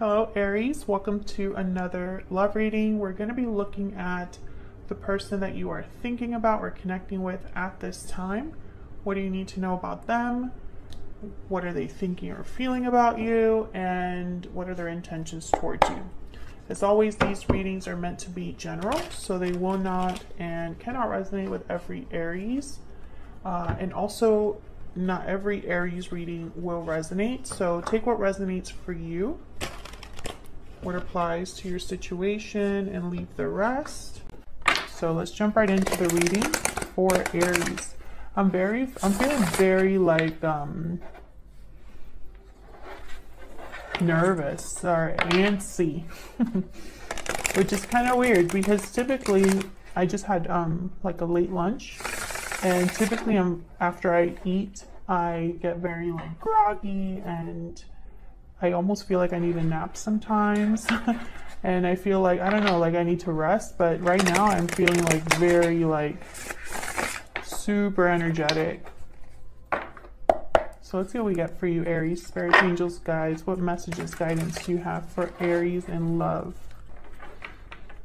Hello, Aries. Welcome to another love reading. We're going to be looking at the person that you are thinking about or connecting with at this time. What do you need to know about them? What are they thinking or feeling about you? And what are their intentions towards you? As always, these readings are meant to be general, so they will not and cannot resonate with every Aries. Uh, and also, not every Aries reading will resonate. So take what resonates for you what applies to your situation and leave the rest. So let's jump right into the reading for Aries. I'm very, I'm feeling very like, um, nervous or antsy, which is kind of weird because typically I just had, um, like a late lunch and typically I'm, after I eat, I get very like groggy and I almost feel like I need a nap sometimes. and I feel like, I don't know, like I need to rest. But right now I'm feeling like very like super energetic. So let's see what we get for you, Aries. Spirit angels, guides. What messages, guidance do you have for Aries in love?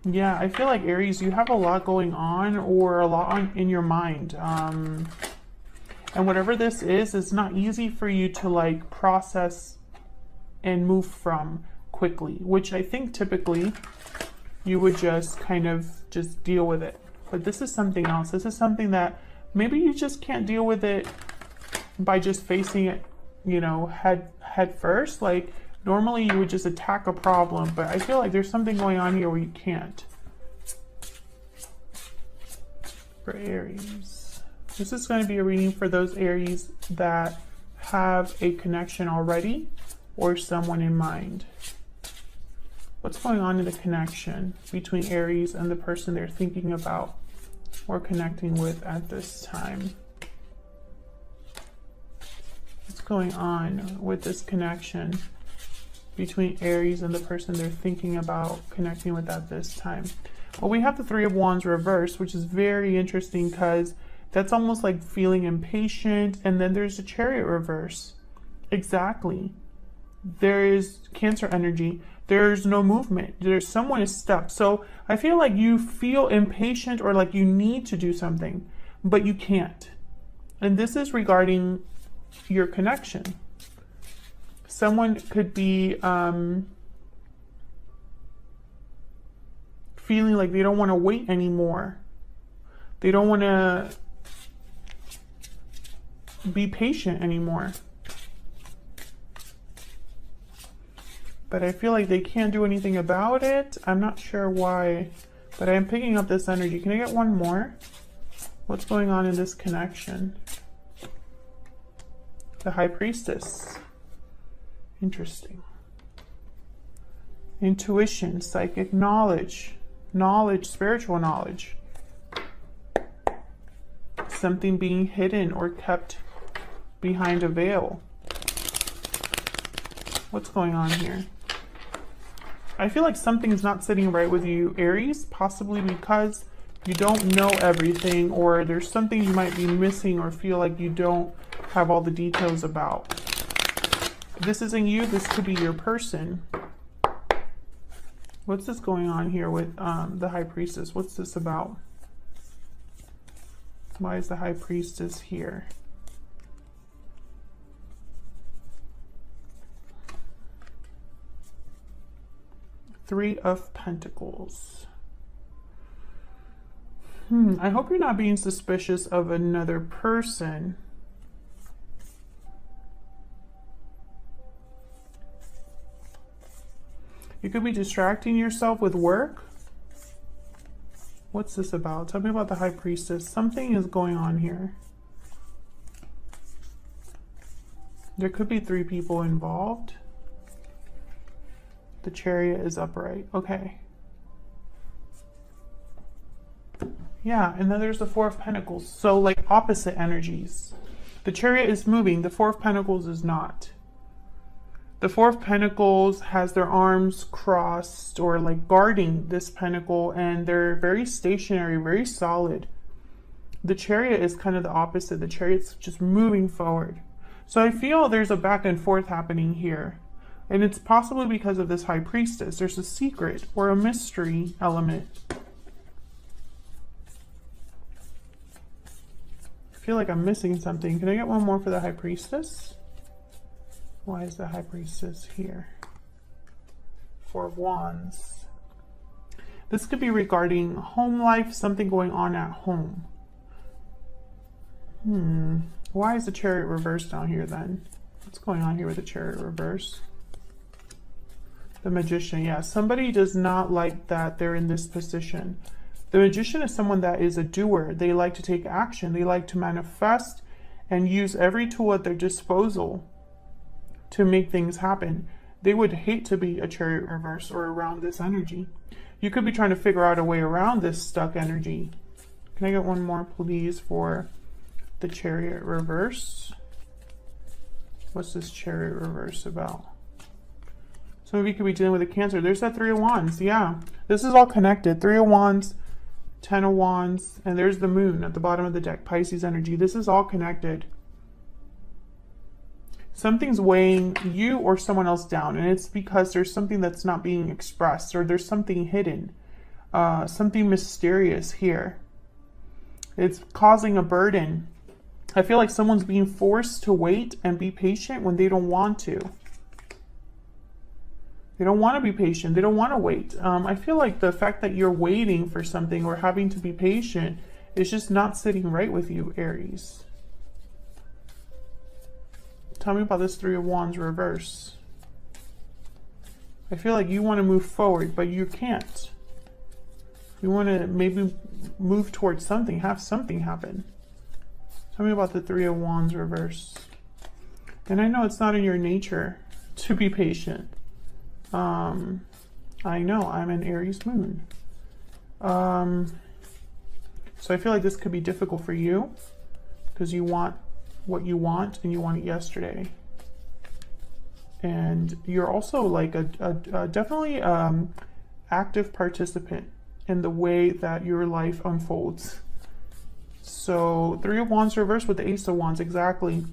Yeah, I feel like Aries, you have a lot going on or a lot on, in your mind. Um, and whatever this is, it's not easy for you to like process and move from quickly, which I think typically you would just kind of just deal with it. But this is something else. This is something that maybe you just can't deal with it by just facing it, you know, head head first. Like normally you would just attack a problem, but I feel like there's something going on here where you can't. For Aries. This is going to be a reading for those Aries that have a connection already or someone in mind. What's going on in the connection between Aries and the person they're thinking about or connecting with at this time? What's going on with this connection between Aries and the person they're thinking about connecting with at this time? Well, we have the Three of Wands reversed, which is very interesting because that's almost like feeling impatient. And then there's a Chariot reverse. Exactly there is cancer energy there's no movement there's someone is stuck. So i feel like you feel impatient or like you need to do something but you can't. And this is regarding your connection. Someone could be um, feeling like they don't want to wait anymore. They don't want to be patient anymore but I feel like they can't do anything about it. I'm not sure why, but I'm picking up this energy. Can I get one more? What's going on in this connection? The High Priestess. Interesting. Intuition, psychic knowledge, knowledge, spiritual knowledge. Something being hidden or kept behind a veil. What's going on here? I feel like something's not sitting right with you, Aries, possibly because you don't know everything or there's something you might be missing or feel like you don't have all the details about. This isn't you, this could be your person. What's this going on here with um, the High Priestess? What's this about? Why is the High Priestess here? Three of Pentacles. Hmm, I hope you're not being suspicious of another person. You could be distracting yourself with work. What's this about? Tell me about the High Priestess. Something is going on here. There could be three people involved. The chariot is upright. Okay. Yeah, and then there's the Four of Pentacles. So, like, opposite energies. The chariot is moving, the Four of Pentacles is not. The Four of Pentacles has their arms crossed or like guarding this pentacle, and they're very stationary, very solid. The chariot is kind of the opposite. The chariot's just moving forward. So I feel there's a back and forth happening here And it's possibly because of this high priestess. There's a secret or a mystery element. I feel like I'm missing something. Can I get one more for the high priestess? Why is the high priestess here? Four of Wands. This could be regarding home life, something going on at home. Hmm. Why is the chariot reversed down here then? What's going on here with the chariot reverse? The magician, yeah. Somebody does not like that they're in this position. The magician is someone that is a doer. They like to take action. They like to manifest and use every tool at their disposal to make things happen. They would hate to be a chariot reverse or around this energy. You could be trying to figure out a way around this stuck energy. Can I get one more, please, for the chariot reverse? What's this chariot reverse about? Some of you could be dealing with a cancer. There's that three of wands. Yeah, this is all connected. Three of wands, ten of wands, and there's the moon at the bottom of the deck. Pisces energy. This is all connected. Something's weighing you or someone else down, and it's because there's something that's not being expressed or there's something hidden, uh, something mysterious here. It's causing a burden. I feel like someone's being forced to wait and be patient when they don't want to. They don't want to be patient. They don't want to wait. Um, I feel like the fact that you're waiting for something or having to be patient is just not sitting right with you, Aries. Tell me about this Three of Wands reverse. I feel like you want to move forward, but you can't. You want to maybe move towards something, have something happen. Tell me about the Three of Wands reverse. And I know it's not in your nature to be patient. Um, I know I'm an Aries moon. Um, so I feel like this could be difficult for you because you want what you want and you want it yesterday. And you're also like a, a, a definitely um, active participant in the way that your life unfolds. So three of wands reversed with the ace of wands, exactly.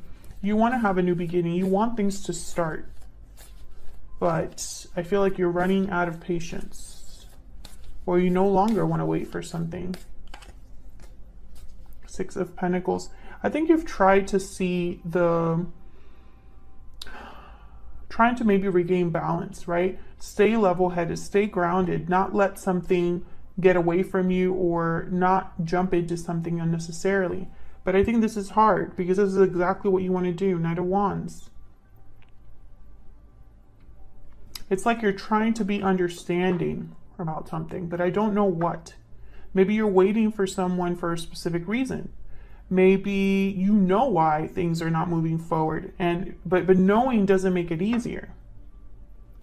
You want to have a new beginning. You want things to start but I feel like you're running out of patience or you no longer want to wait for something. Six of Pentacles. I think you've tried to see the trying to maybe regain balance, right? Stay level headed, stay grounded, not let something get away from you or not jump into something unnecessarily. But I think this is hard because this is exactly what you want to do. Knight of Wands. It's like you're trying to be understanding about something, but I don't know what. Maybe you're waiting for someone for a specific reason. Maybe you know why things are not moving forward, and but but knowing doesn't make it easier.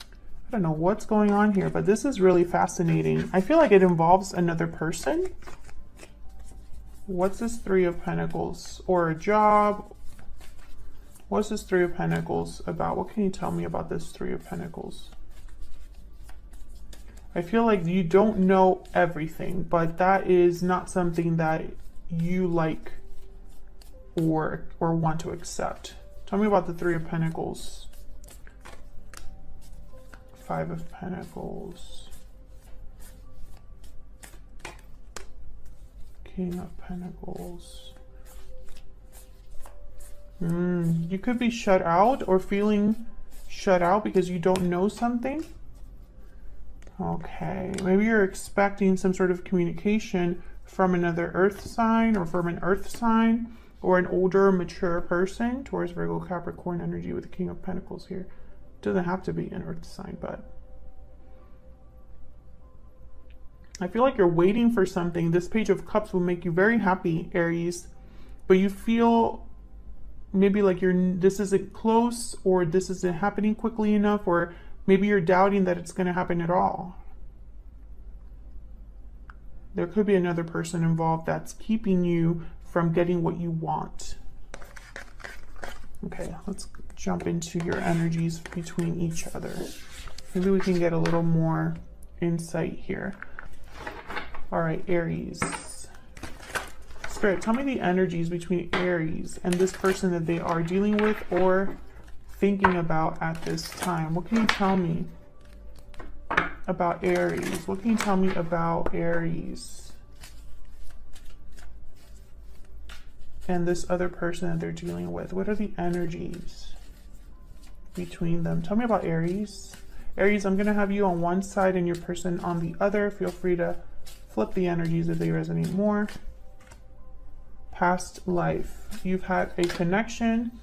I don't know what's going on here, but this is really fascinating. I feel like it involves another person. What's this Three of Pentacles? Or a job, What's this Three of Pentacles about? What can you tell me about this Three of Pentacles? I feel like you don't know everything, but that is not something that you like or or want to accept. Tell me about the Three of Pentacles. Five of Pentacles. King of Pentacles. Mm, you could be shut out or feeling shut out because you don't know something. Okay, maybe you're expecting some sort of communication from another earth sign or from an earth sign or an older, mature person. Taurus, Virgo, Capricorn energy with the King of Pentacles here. Doesn't have to be an earth sign, but I feel like you're waiting for something. This Page of Cups will make you very happy, Aries, but you feel maybe like you're this isn't close or this isn't happening quickly enough or maybe you're doubting that it's going to happen at all. There could be another person involved that's keeping you from getting what you want. Okay let's jump into your energies between each other. Maybe we can get a little more insight here. All right aries Spirit, tell me the energies between Aries and this person that they are dealing with or thinking about at this time? What can you tell me about Aries? What can you tell me about Aries? And this other person that they're dealing with. What are the energies between them? Tell me about Aries. Aries, I'm going to have you on one side and your person on the other. Feel free to flip the energies if they resonate more. Past life. You've had a connection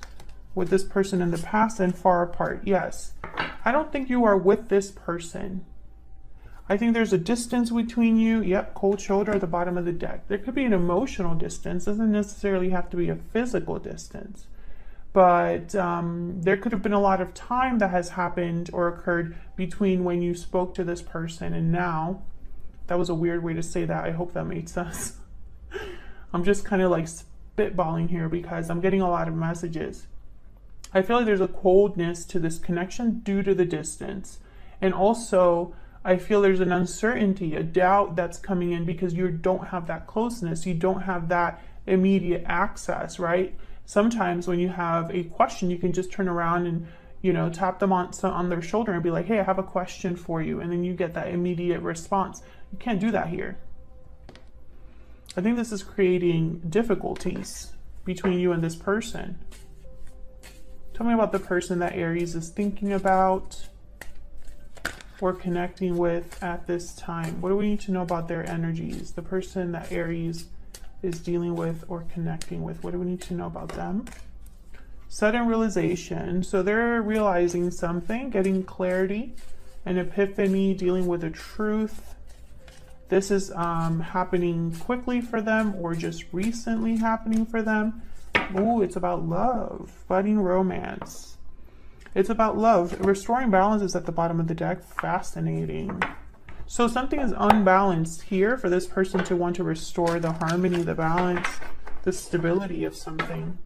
with this person in the past and far apart. Yes. I don't think you are with this person. I think there's a distance between you. Yep, cold shoulder at the bottom of the deck. There could be an emotional distance. Doesn't necessarily have to be a physical distance but um, there could have been a lot of time that has happened or occurred between when you spoke to this person and now. That was a weird way to say that. I hope that made sense. I'm just kind of like spitballing here because I'm getting a lot of messages. I feel like there's a coldness to this connection due to the distance. And also, I feel there's an uncertainty, a doubt that's coming in because you don't have that closeness. You don't have that immediate access, right? sometimes when you have a question, you can just turn around and you know tap them on on their shoulder and be like, "Hey, I have a question for you," and then you get that immediate response. You can't do that here. I think this is creating difficulties between you and this person. Tell me about the person that Aries is thinking about or connecting with at this time. What do we need to know about their energies? The person that Aries is dealing with or connecting with. What do we need to know about them? Sudden realization. So they're realizing something, getting clarity, an epiphany, dealing with a truth. This is um, happening quickly for them or just recently happening for them. Oh, it's about love, budding romance. It's about love. Restoring balance is at the bottom of the deck. Fascinating. So something is unbalanced here for this person to want to restore the harmony, the balance, the stability of something.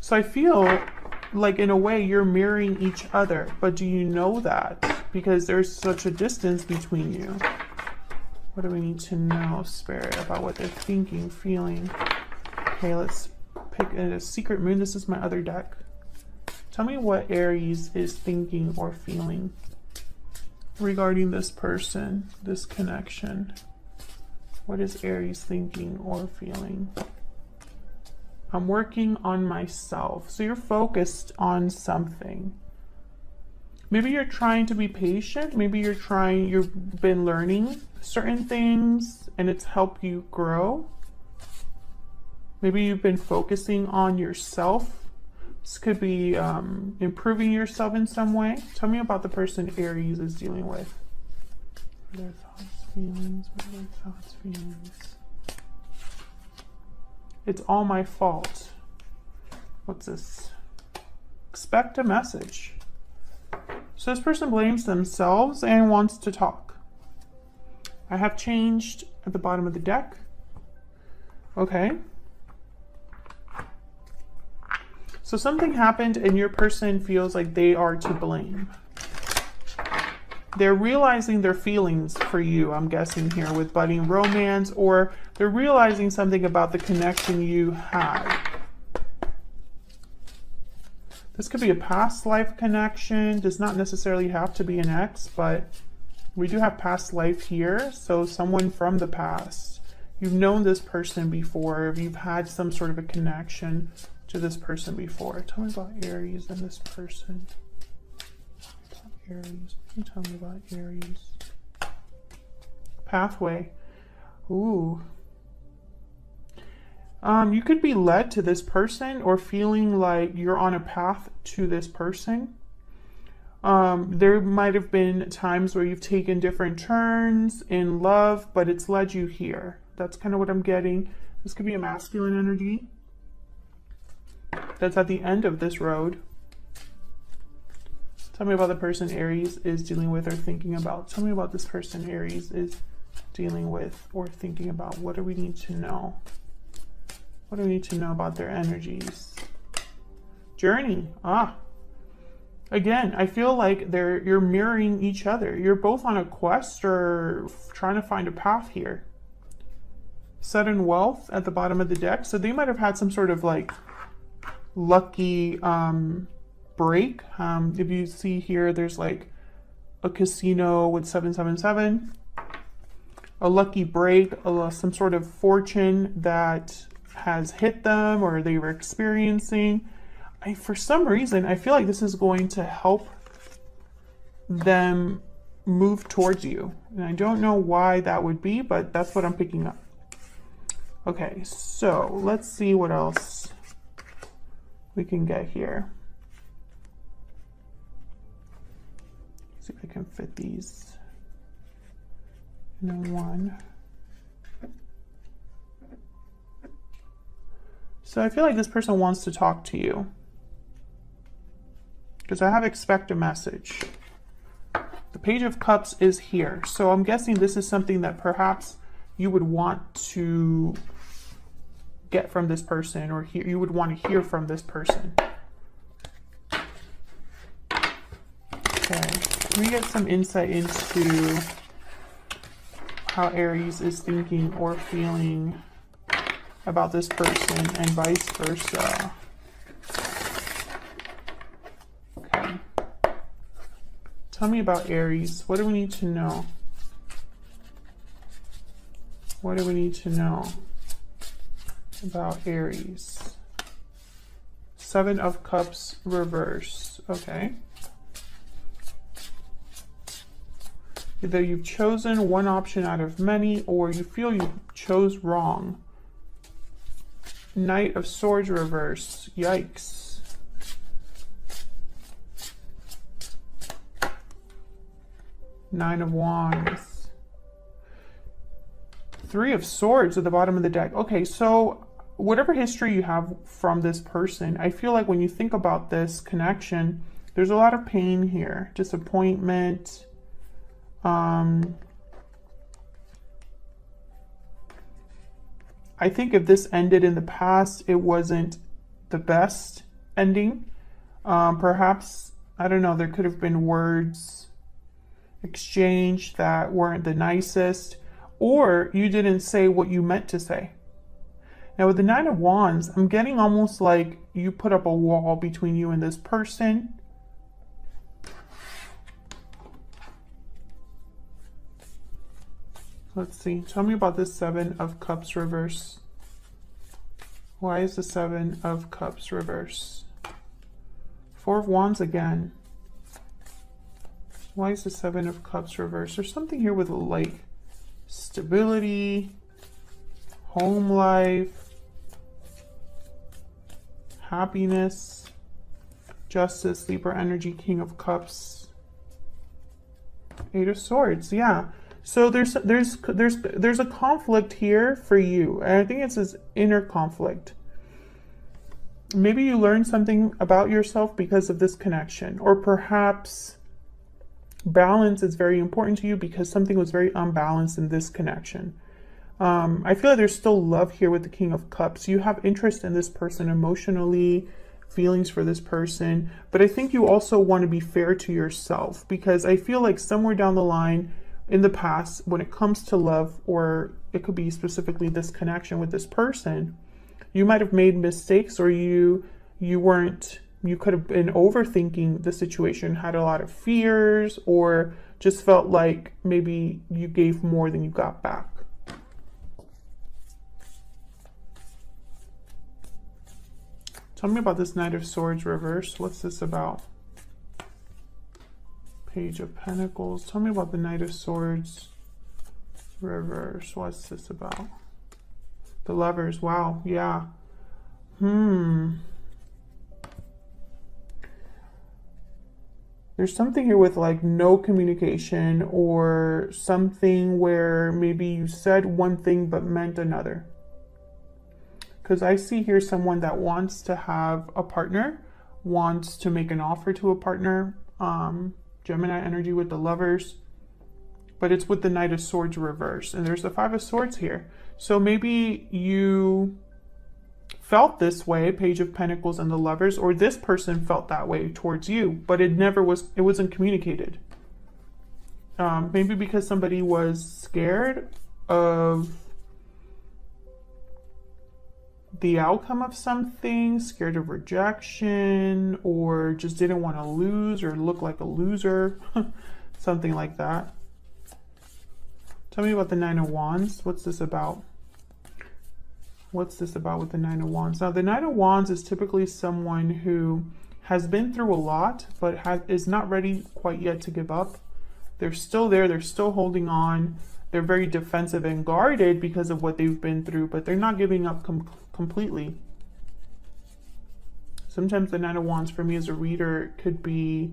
So I feel like in a way you're mirroring each other, but do you know that? Because there's such a distance between you. What do we need to know, Spirit, about what they're thinking, feeling? Okay, let's pick a secret moon. This is my other deck. Tell me what Aries is thinking or feeling regarding this person, this connection. What is Aries thinking or feeling? I'm working on myself. So you're focused on something. Maybe you're trying to be patient. Maybe you're trying, you've been learning certain things and it's helped you grow. Maybe you've been focusing on yourself this could be um, improving yourself in some way. Tell me about the person Aries is dealing with. Their thoughts, feelings? What are their thoughts, feelings? It's all my fault. What's this? Expect a message. So this person blames themselves and wants to talk. I have changed at the bottom of the deck. Okay. So something happened and your person feels like they are to blame. They're realizing their feelings for you, I'm guessing here, with budding romance, or they're realizing something about the connection you had. This could be a past life connection, does not necessarily have to be an ex, but we do have past life here, so someone from the past. You've known this person before, you've had some sort of a connection to this person before. Tell me about Aries and this person. Aries. You tell me about Aries? Pathway. Ooh. Um, you could be led to this person or feeling like you're on a path to this person. Um, there might have been times where you've taken different turns in love, but it's led you here. That's kind of what I'm getting. This could be a masculine energy that's at the end of this road. Tell me about the person Aries is dealing with or thinking about. Tell me about this person Aries is dealing with or thinking about. What do we need to know? What do we need to know about their energies? Journey. Ah. Again, I feel like they're you're mirroring each other. You're both on a quest or trying to find a path here. Sudden wealth at the bottom of the deck. So they might have had some sort of like lucky um, break. Um, if you see here, there's like a casino with 777, a lucky break, a, some sort of fortune that has hit them or they were experiencing. I, for some reason, I feel like this is going to help them move towards you. And I don't know why that would be, but that's what I'm picking up. Okay, so let's see what else we can get here. See if I can fit these in one. So I feel like this person wants to talk to you. Because I have expect a message. The Page of Cups is here. So I'm guessing this is something that perhaps you would want to get from this person or hear, you would want to hear from this person. Okay, let me get some insight into how Aries is thinking or feeling about this person and vice versa. Okay. Tell me about Aries. What do we need to know? What do we need to know about Aries? Seven of Cups reverse. Okay. Either you've chosen one option out of many or you feel you chose wrong. Knight of Swords reverse. Yikes. Nine of Wands. Three of Swords at the bottom of the deck. Okay, so whatever history you have from this person, I feel like when you think about this connection, there's a lot of pain here. Disappointment. Um, I think if this ended in the past, it wasn't the best ending. Um, perhaps, I don't know, there could have been words exchanged that weren't the nicest, or you didn't say what you meant to say. Now, with the Nine of Wands, I'm getting almost like you put up a wall between you and this person. Let's see. Tell me about the Seven of Cups reverse. Why is the Seven of Cups reverse? Four of Wands again. Why is the Seven of Cups reversed? There's something here with like stability, home life, happiness, justice, Libra energy, King of Cups, Eight of Swords. Yeah. So there's there's there's there's a conflict here for you. And I think it's this inner conflict. Maybe you learned something about yourself because of this connection, or perhaps balance is very important to you because something was very unbalanced in this connection. Um, I feel like there's still love here with the King of Cups. You have interest in this person emotionally, feelings for this person, but I think you also want to be fair to yourself because I feel like somewhere down the line in the past, when it comes to love, or it could be specifically this connection with this person, you might have made mistakes or you you weren't you could have been overthinking the situation, had a lot of fears, or just felt like maybe you gave more than you got back. Tell me about this Knight of Swords reverse. What's this about? Page of Pentacles. Tell me about the Knight of Swords reverse. What's this about? The Lovers. Wow. Yeah. Hmm. there's something here with like no communication or something where maybe you said one thing but meant another. Because I see here someone that wants to have a partner, wants to make an offer to a partner. Um, Gemini energy with the lovers, but it's with the Knight of Swords reverse. And there's the Five of Swords here. So maybe you felt this way, Page of Pentacles and the Lovers, or this person felt that way towards you, but it never was, it wasn't communicated. Um, maybe because somebody was scared of the outcome of something, scared of rejection, or just didn't want to lose or look like a loser, something like that. Tell me about the Nine of Wands. What's this about? What's this about with the Nine of Wands? Now, the Nine of Wands is typically someone who has been through a lot, but has, is not ready quite yet to give up. They're still there. They're still holding on. They're very defensive and guarded because of what they've been through, but they're not giving up com completely. Sometimes the Nine of Wands for me as a reader could be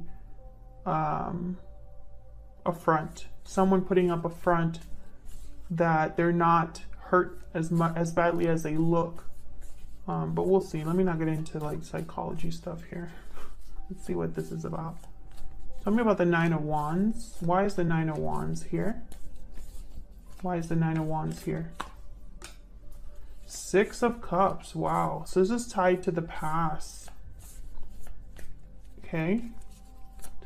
um, a front. Someone putting up a front that they're not hurt as much as badly as they look. Um, but we'll see. Let me not get into like psychology stuff here. Let's see what this is about. Tell me about the Nine of Wands. Why is the Nine of Wands here? Why is the Nine of Wands here? Six of Cups. Wow. So this is tied to the past. Okay.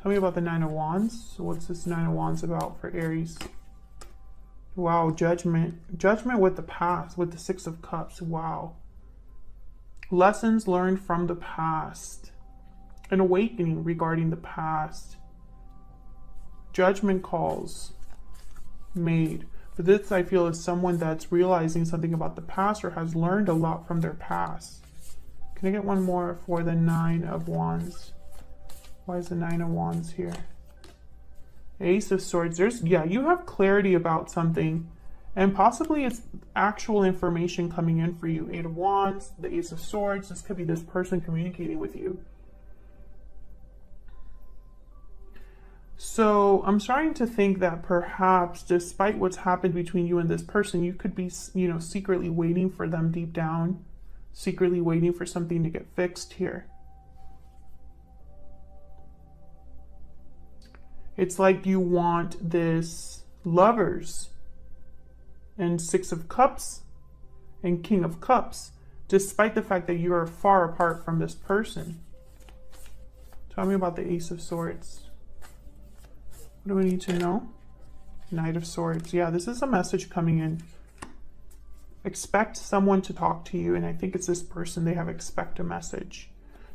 Tell me about the Nine of Wands. So what's this Nine of Wands about for Aries? Wow, judgment. Judgment with the past, with the Six of Cups. Wow. Lessons learned from the past. An awakening regarding the past. Judgment calls made. But this, I feel, is someone that's realizing something about the past or has learned a lot from their past. Can I get one more for the Nine of Wands? Why is the Nine of Wands here? Ace of Swords. There's, yeah, you have clarity about something. And possibly it's actual information coming in for you. Eight of Wands, the Ace of Swords. This could be this person communicating with you. So I'm starting to think that perhaps despite what's happened between you and this person, you could be, you know, secretly waiting for them deep down, secretly waiting for something to get fixed here. It's like you want this lovers and six of cups and king of cups, despite the fact that you are far apart from this person. Tell me about the ace of swords. What do we need to know? Knight of swords. Yeah, this is a message coming in. Expect someone to talk to you, and I think it's this person. They have expect a message.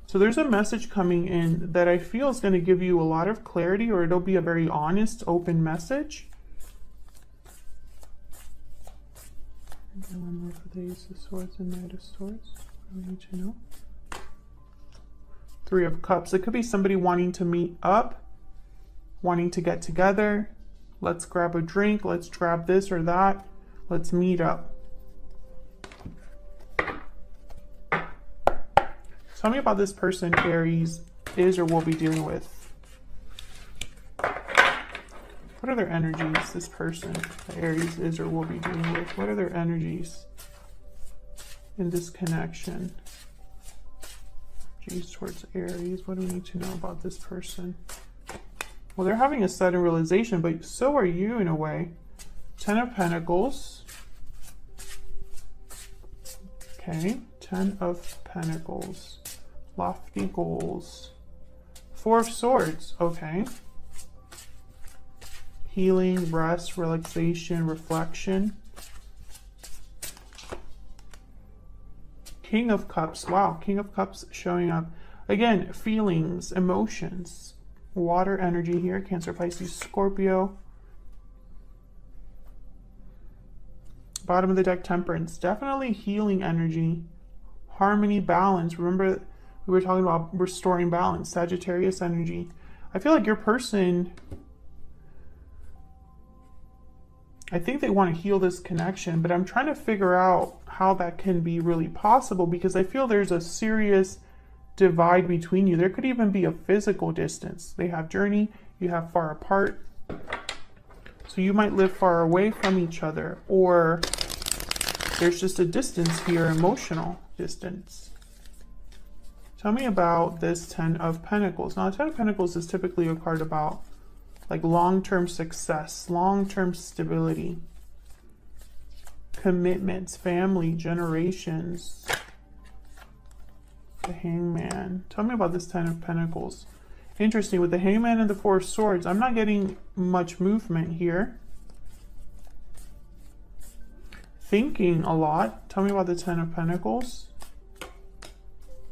So there's a message coming in that I feel is going to give you a lot of clarity or it'll be a very honest, open message. one more for the Ace of Swords and Knight of Swords. I need to know. Three of Cups. It could be somebody wanting to meet up, wanting to get together. Let's grab a drink. Let's grab this or that. Let's meet up. Tell me about this person Aries is or will be dealing with. What are their energies, this person Aries is or will be dealing with? What are their energies in this connection? Geez, towards Aries. What do we need to know about this person? Well, they're having a sudden realization, but so are you in a way. Ten of Pentacles. Okay, Ten of Pentacles. Lofty goals. Four of Swords. Okay. Healing, rest, relaxation, reflection. King of Cups. Wow, King of Cups showing up. Again, feelings, emotions. Water energy here. Cancer, Pisces, Scorpio. Bottom of the deck, Temperance. Definitely healing energy. Harmony, balance. Remember we were talking about restoring balance, Sagittarius energy. I feel like your person, I think they want to heal this connection, but I'm trying to figure out how that can be really possible because I feel there's a serious divide between you. There could even be a physical distance. They have journey, you have far apart. So you might live far away from each other, or there's just a distance here, emotional distance. Tell me about this Ten of Pentacles. Now, Ten of Pentacles is typically a card about like long-term success, long-term stability, commitments, family, generations. The Hanged Man. Tell me about this Ten of Pentacles. Interesting, with the Hanged Man and the Four of Swords, I'm not getting much movement here. Thinking a lot. Tell me about the Ten of Pentacles.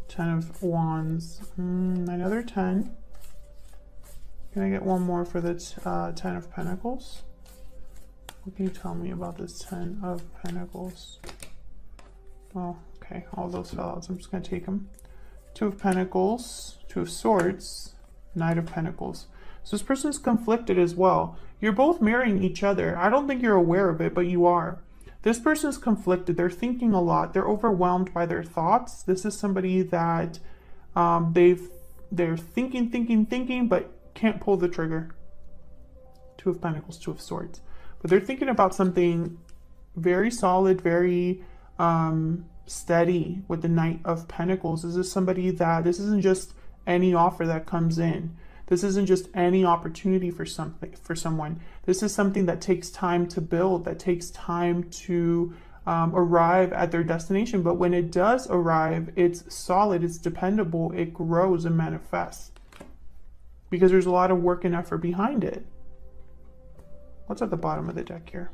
Ten of Wands. Mm, another ten. Can I get one more for the uh, Ten of Pentacles? What can you tell me about this Ten of Pentacles? Oh, okay. All those fell out, so I'm just going to take them. Two of Pentacles, Two of Swords, Knight of Pentacles. So this person's conflicted as well. You're both mirroring each other. I don't think you're aware of it, but you are. This person's conflicted. They're thinking a lot. They're overwhelmed by their thoughts. This is somebody that um, they've they're thinking, thinking, thinking, but can't pull the trigger. Two of Pentacles, Two of Swords. But they're thinking about something very solid, very um, steady with the Knight of Pentacles. This is somebody that this isn't just any offer that comes in. This isn't just any opportunity for something for someone. This is something that takes time to build, that takes time to um, arrive at their destination. But when it does arrive, it's solid, it's dependable, it grows and manifests because there's a lot of work and effort behind it. What's at the bottom of the deck here?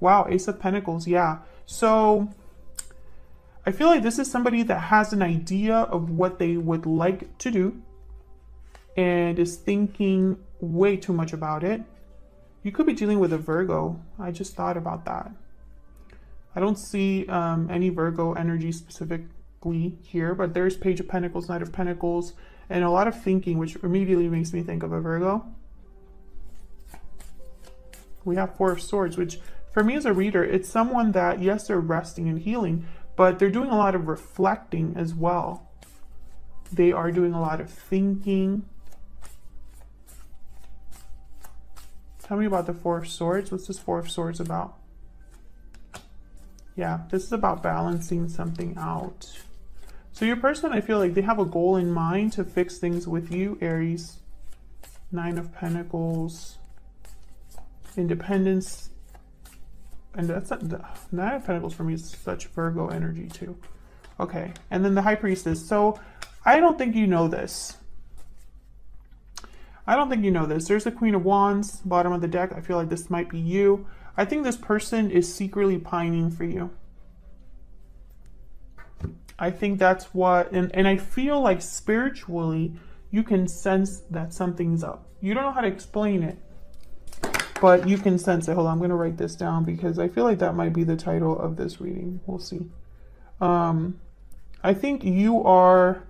Wow, Ace of Pentacles, yeah. So I feel like this is somebody that has an idea of what they would like to do and is thinking way too much about it. You could be dealing with a Virgo. I just thought about that. I don't see um, any Virgo energy specifically here, but there's Page of Pentacles, Knight of Pentacles, and a lot of thinking, which immediately makes me think of a Virgo. We have Four of Swords, which for me as a reader, it's someone that, yes, they're resting and healing, but they're doing a lot of reflecting as well. They are doing a lot of thinking. Tell me about the Four of Swords. What's this Four of Swords about? Yeah, this is about balancing something out. So your person, I feel like they have a goal in mind to fix things with you, Aries. Nine of Pentacles. Independence. And that's not, the Nine of Pentacles for me is such Virgo energy too. Okay, and then the High Priestess. So I don't think you know this. I don't think you know this. There's the Queen of Wands, bottom of the deck. I feel like this might be you. I think this person is secretly pining for you. I think that's what, and, and I feel like spiritually, you can sense that something's up. You don't know how to explain it, but you can sense it. Hold on, I'm going to write this down because I feel like that might be the title of this reading. We'll see. Um, I think you are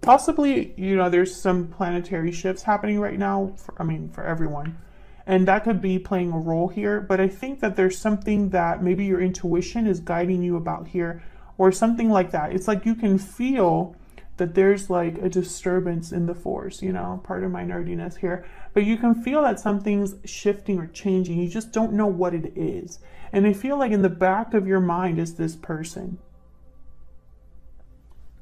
possibly, you know, there's some planetary shifts happening right now. For, I mean, for everyone. And that could be playing a role here. But I think that there's something that maybe your intuition is guiding you about here or something like that. It's like you can feel that there's like a disturbance in the force, you know, part of my nerdiness here. But you can feel that something's shifting or changing. You just don't know what it is. And I feel like in the back of your mind is this person.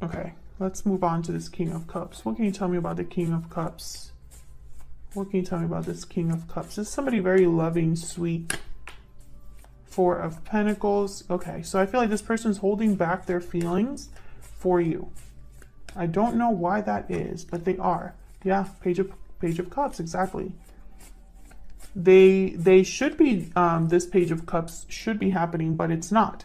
Okay. Let's move on to this King of Cups. What can you tell me about the King of Cups? What can you tell me about this King of Cups? This is somebody very loving, sweet. Four of Pentacles. Okay, so I feel like this person's holding back their feelings for you. I don't know why that is, but they are. Yeah, Page of Page of Cups, exactly. They they should be um, this Page of Cups should be happening, but it's not.